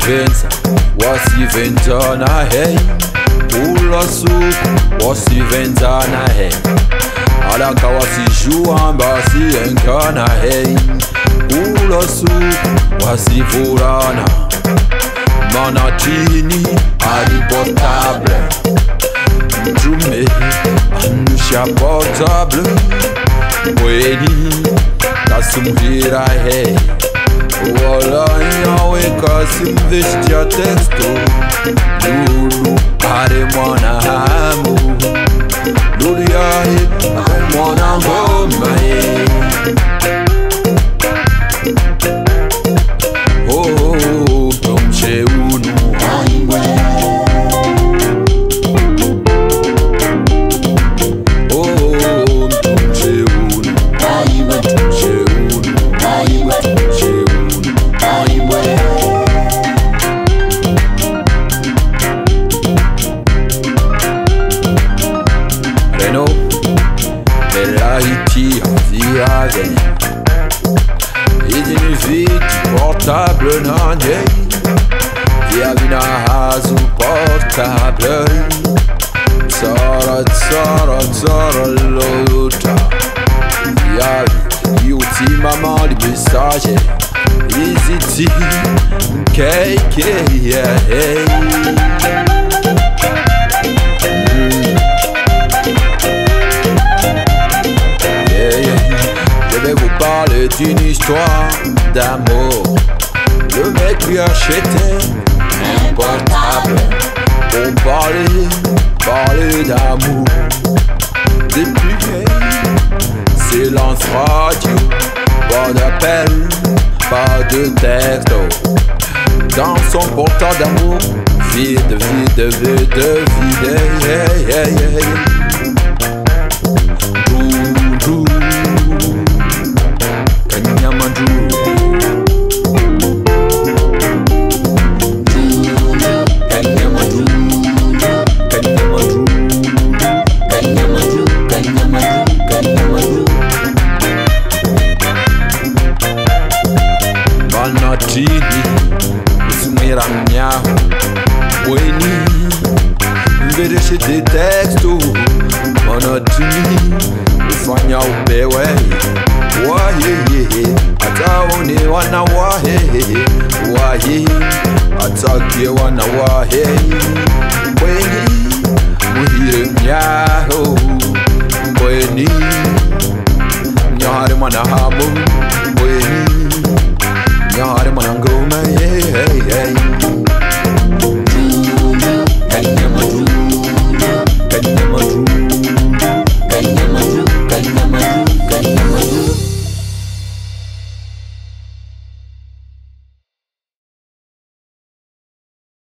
wasiventa wasiventana he ulasuku wasiventana he alanka wasijuamba sienkana he ulasuku wasivurana manatini aripotable njume anusha potable mweni kasumvira hei Cause simvestia texto Duro, aremonaha It is vídeo portável na day Viavi na raso portável Zara, zara, zara luta Viavi, e ultimamente mensagem Easy K K yeah, hey Parler d'une histoire d'amour. Le mec lui achetait un portable. Pour parler, parler d'amour. Déprimé, silence radio. Pas d'appel, pas de texto. Dans son portable d'amour, vide, vide, vide, vide. Yeah, yeah, yeah, vanatini isimeramyaho weni mberesete texto vanatini ifanyaubewe wahehehe ataone wana wahehehe wahe atake wana wahe weni muhire myaho weni nyahare mwana hamo